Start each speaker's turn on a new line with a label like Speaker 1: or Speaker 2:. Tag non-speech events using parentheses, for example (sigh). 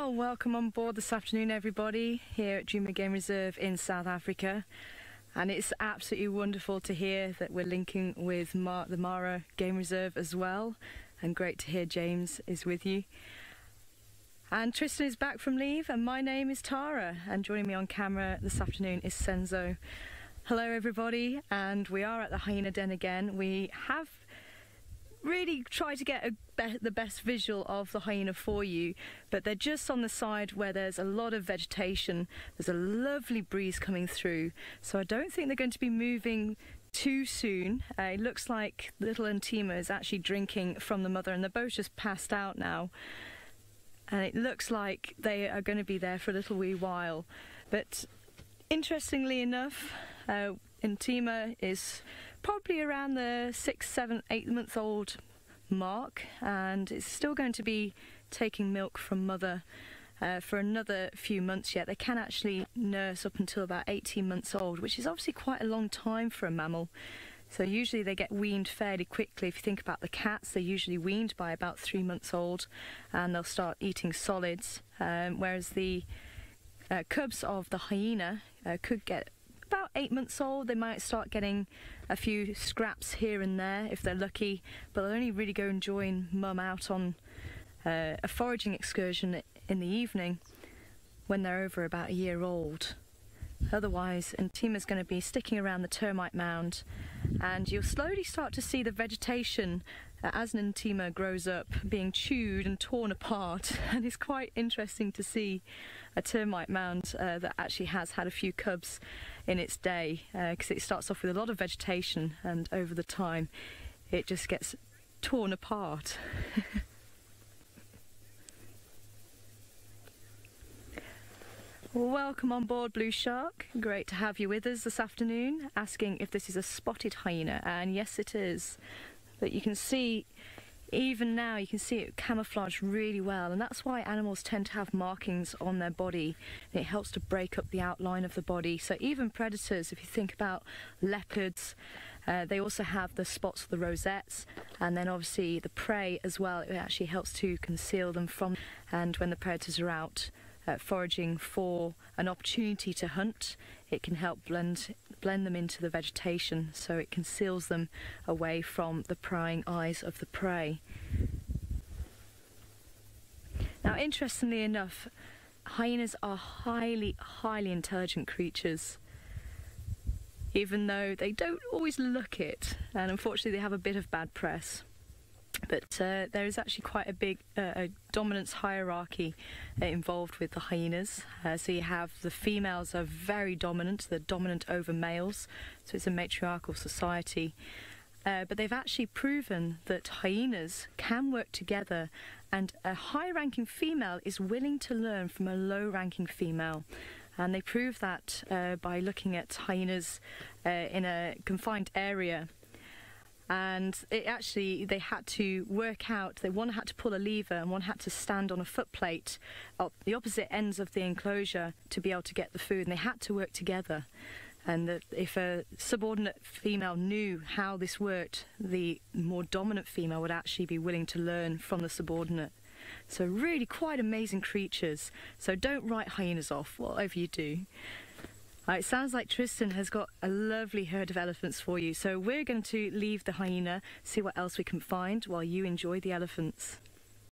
Speaker 1: Well, welcome on board this afternoon, everybody, here at Djuma Game Reserve in South Africa. And it's absolutely wonderful to hear that we're linking with Mar the Mara Game Reserve as well. And great to hear James is with you. And Tristan is back from leave, and my name is Tara. And joining me on camera this afternoon is Senzo. Hello, everybody, and we are at the Hyena Den again. We have really tried to get be the best visual of the hyena for you, but they're just on the side where there's a lot of vegetation. There's a lovely breeze coming through, so I don't think they're going to be moving too soon. Uh, it looks like little Ntima is actually drinking from the mother, and the boat just passed out now. And it looks like they are going to be there for a little wee while. But interestingly enough, uh, is probably around the six, seven, eight month old mark, and it's still going to be taking milk from mother uh, for another few months yet. They can actually nurse up until about 18 months old, which is obviously quite a long time for a mammal. So usually they get weaned fairly quickly. If you think about the cats, they're usually weaned by about three months old, and they'll start eating solids. Um, whereas the uh, cubs of the hyena uh, could get eight months old, they might start getting a few scraps here and there if they're lucky, but they'll only really go and join mum out on uh, a foraging excursion in the evening when they're over about a year old. Otherwise, Ntima's going to be sticking around the termite mound, and you'll slowly start to see the vegetation uh, as an Ntima grows up being chewed and torn apart. (laughs) And it's quite interesting to see a termite mound uh, that actually has had a few cubs in its day because uh, it starts off with a lot of vegetation and over the time it just gets torn apart. (laughs) Welcome on board Blue Shark. Great to have you with us this afternoon. Asking if this is a spotted hyena, and yes, it is. But you can see even now you can see it camouflaged really well and that's why animals tend to have markings on their body it helps to break up the outline of the body so even predators if you think about leopards uh, they also have the spots of the rosettes and then obviously the prey as well it actually helps to conceal them from and when the predators are out uh, foraging for an opportunity to hunt it can help blend blend them into the vegetation so it conceals them away from the prying eyes of the prey. Now interestingly enough, hyenas are highly, highly intelligent creatures even though they don't always look it and unfortunately they have a bit of bad press but uh, there is actually quite a big uh, a dominance hierarchy uh, involved with the hyenas. Uh, so you have the females are very dominant, they're dominant over males, so it's a matriarchal society. Uh, but they've actually proven that hyenas can work together and a high ranking female is willing to learn from a low ranking female. And they prove that uh, by looking at hyenas in a confined area and it actually they had to work out they one had to pull a lever and one had to stand on a footplate at the opposite ends of the enclosure to be able to get the food and they had to work together. And that if a subordinate female knew how this worked the more dominant female would actually be willing to learn from the subordinate. So really quite amazing creatures. So don't write hyenas off whatever you do uh, it sounds like Tristan has got a lovely herd of elephants for you, so we're going to leave the hyena, see what else we can find while you enjoy the elephants.